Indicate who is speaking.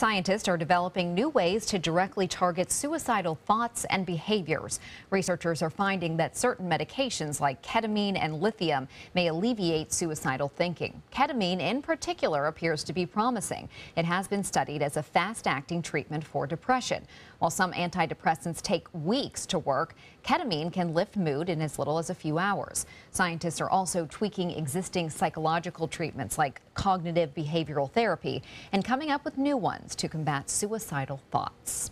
Speaker 1: Scientists are developing new ways to directly target suicidal thoughts and behaviors. Researchers are finding that certain medications like ketamine and lithium may alleviate suicidal thinking. Ketamine in particular appears to be promising. It has been studied as a fast-acting treatment for depression. While some antidepressants take weeks to work, ketamine can lift mood in as little as a few hours. Scientists are also tweaking existing psychological treatments like cognitive behavioral therapy and coming up with new ones to combat suicidal thoughts.